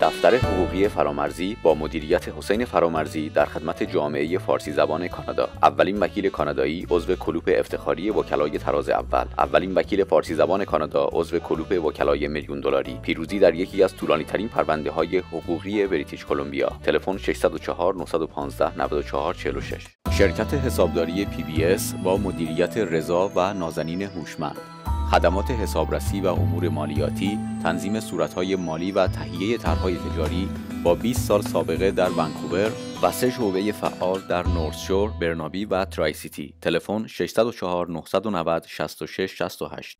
دفتر حقوقی فرامرزی با مدیریت حسین فرامرزی در خدمت جامعه فارسی زبان کانادا. اولین وکیل کانادایی عضو کلوپ افتخاری وکلای تراز اول. اولین وکیل فارسی زبان کانادا عضو کلوپ وکلای میلیون دلاری. پیروزی در یکی از طولانی ترین پرونده های حقوقی بریتیش کلمبیا. تلفن 604 915 9446 شرکت حسابداری اس با مدیریت رضا و نازنین هوشمند. خدمات حسابرسی و امور مالیاتی، تنظیم صورتهای مالی و تهیه طرحهای تجاری با 20 سال سابقه در ونکوور و سه شعبه فعال در نورث شور، برنابی و ترای سیتی. تلفن 604 990 66 68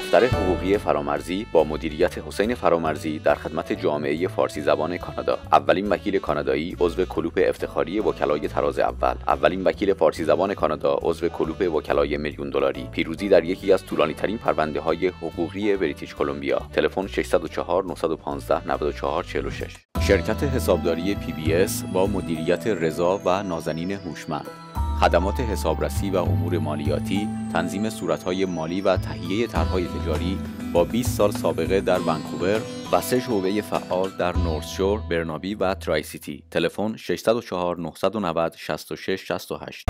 دفتر حقوقی فرامرزی با مدیریت حسین فرامرزی در خدمت جامعه فارسی زبان کانادا. اولین وکیل کانادایی عضو کلوپ افتخاری وکلای تراز اول. اولین وکیل فارسی زبان کانادا عضو کلوپ وکلای میلیون دلاری. پیروزی در یکی از طولانی ترین پرونده های حقوقی بریتیش کلمبیا. تلفن 604 915 94 46 شرکت حسابداری اس با مدیریت رضا و نازنین هوشمند. خدمات حسابرسی و امور مالیاتی، تنظیم صورتهای مالی و تهیه طرحهای تجاری با 20 سال سابقه در ونکوور و سه شعبه فعال در نورث شور، برنابی و ترای سیتی. تلفن 604 990 66 68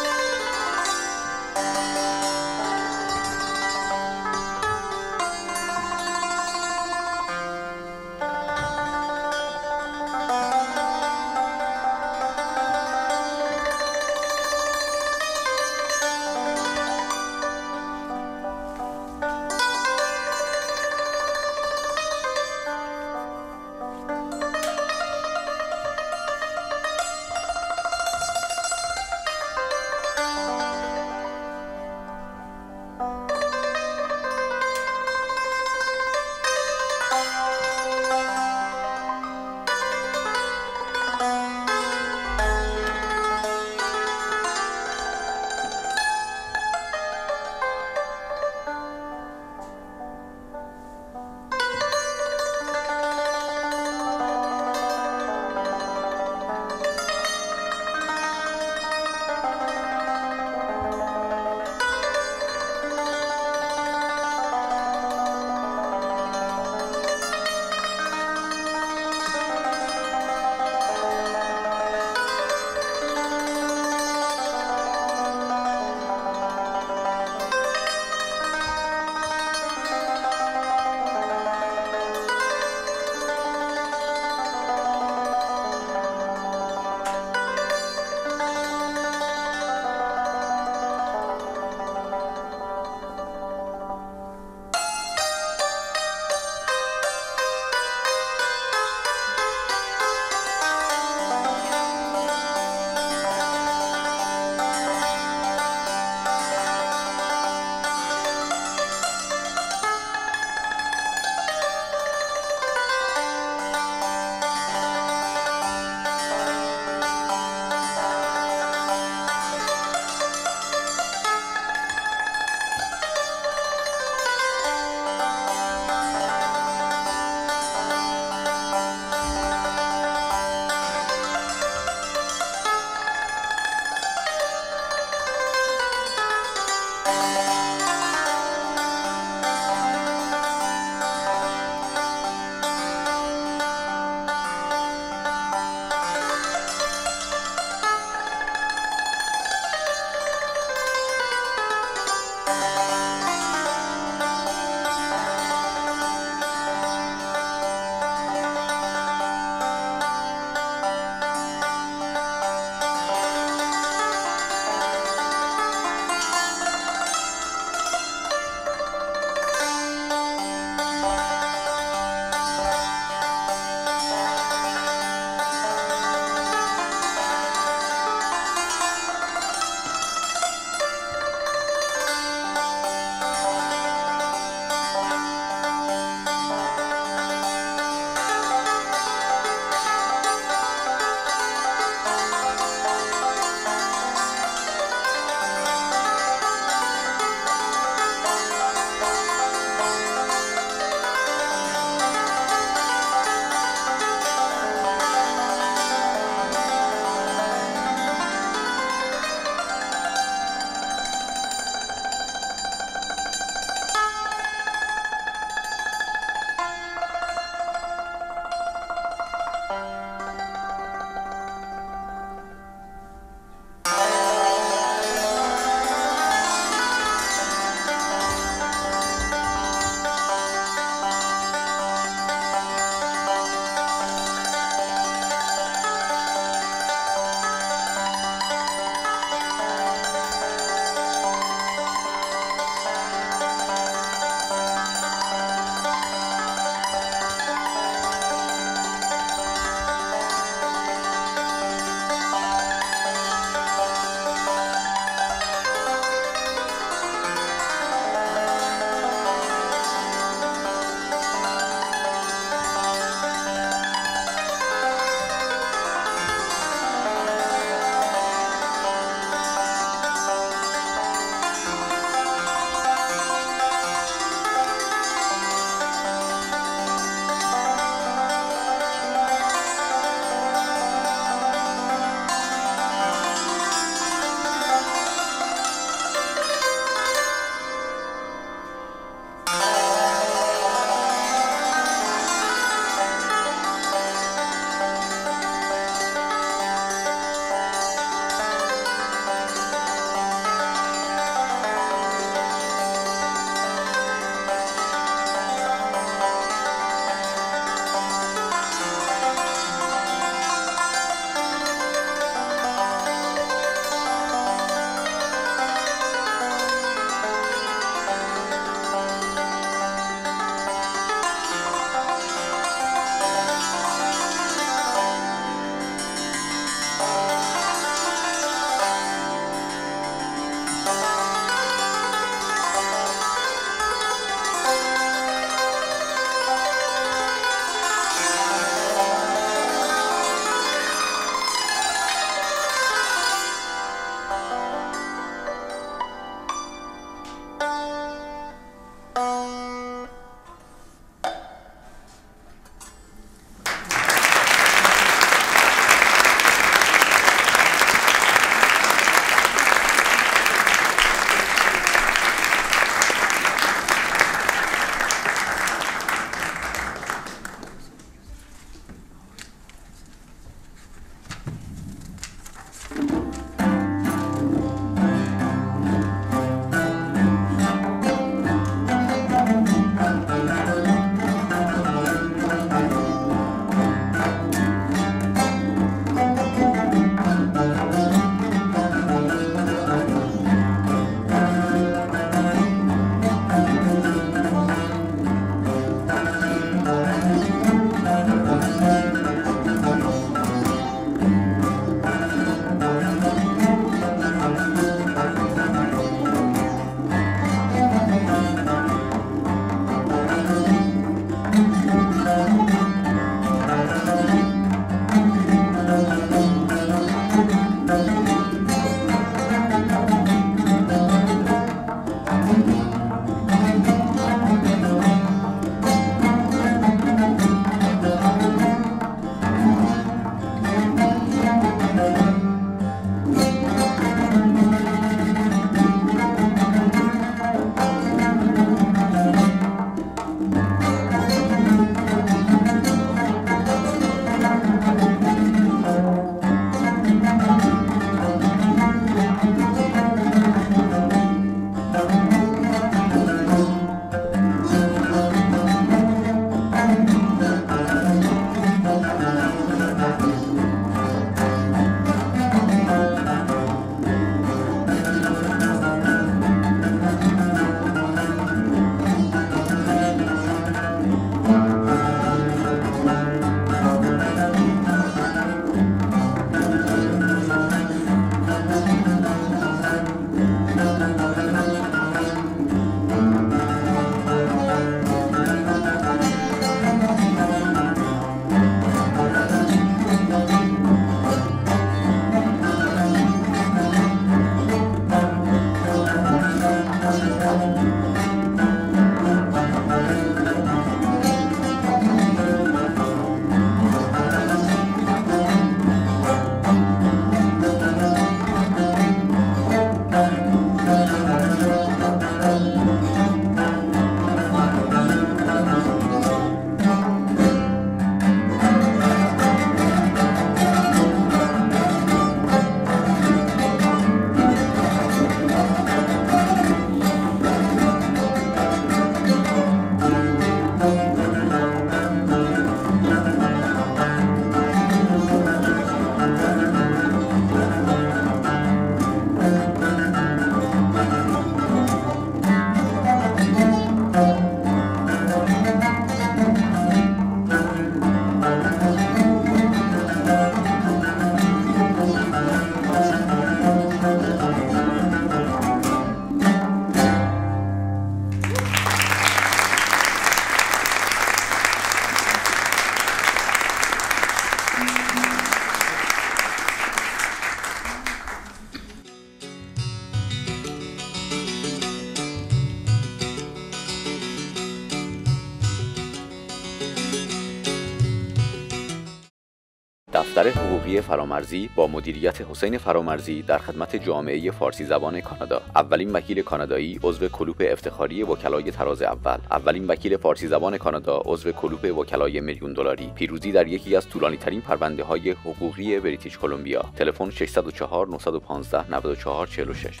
فرامرزی با مدیریت حسین فرامرزی در خدمت جامعه فارسی زبان کانادا. اولین وکیل کانادایی عضو کلوپ افتخاری وکلای تراز اول. اولین وکیل فارسی زبان کانادا عضو کلوپ وکلای میلیون دلاری. پیروزی در یکی از طولانی ترین پرونده های حقوقی بریتیش کلمبیا. تلفن 604 915 9446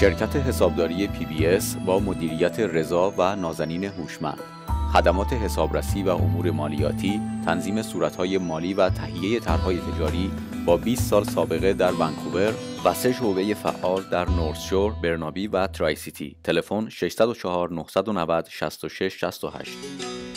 شرکت حسابداری اس با مدیریت رضا و نازنین هوشمند. خدمات حسابرسی و امور مالیاتی، تنظیم صورتهای مالی و تهیه طرحهای تجاری با 20 سال سابقه در ونکوور و سه شعبه فعال در نورث شور، برنابی و ترای سیتی. تلفن 604 990 66 68